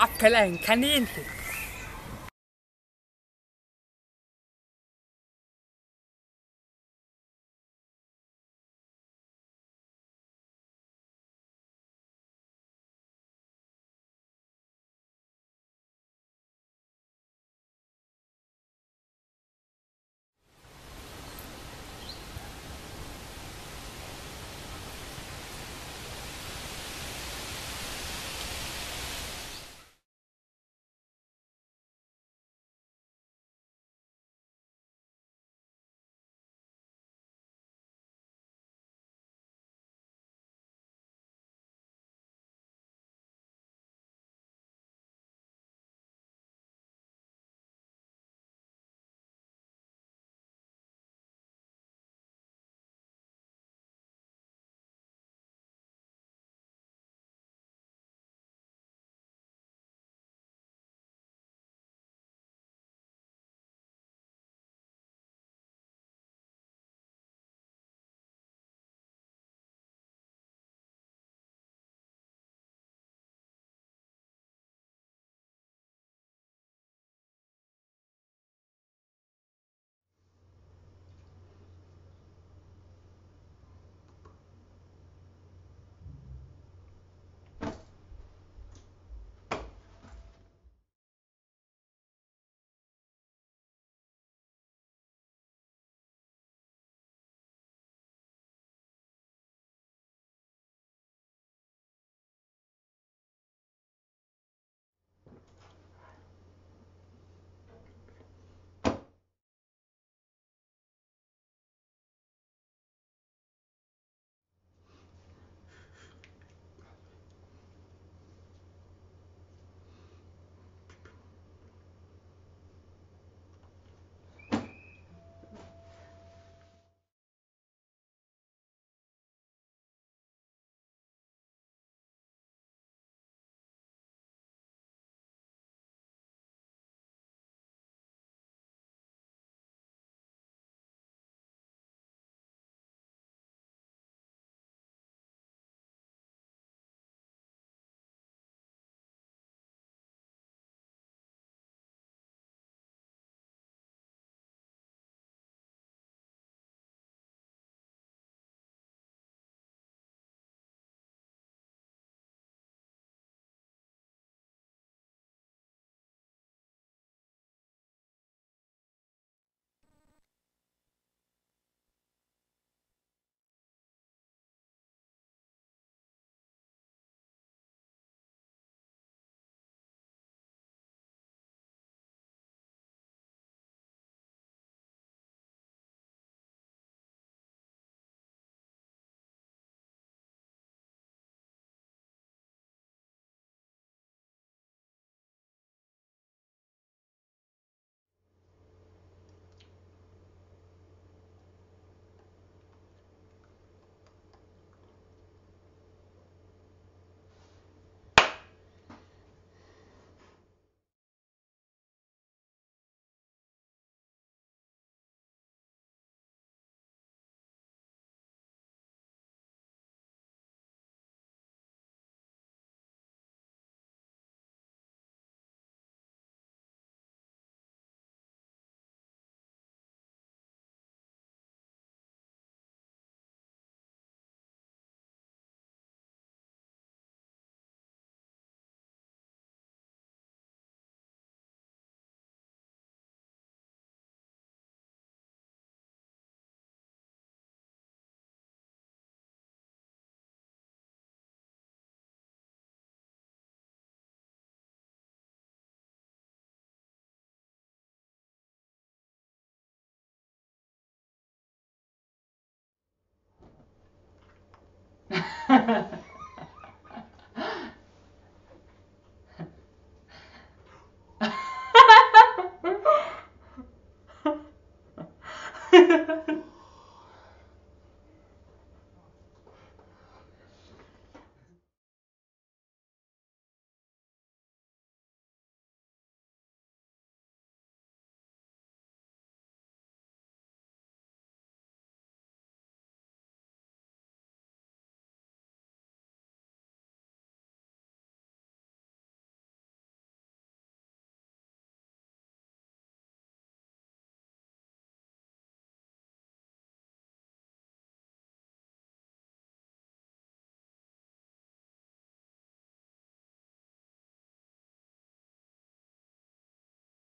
Appelen kaninti. Yeah.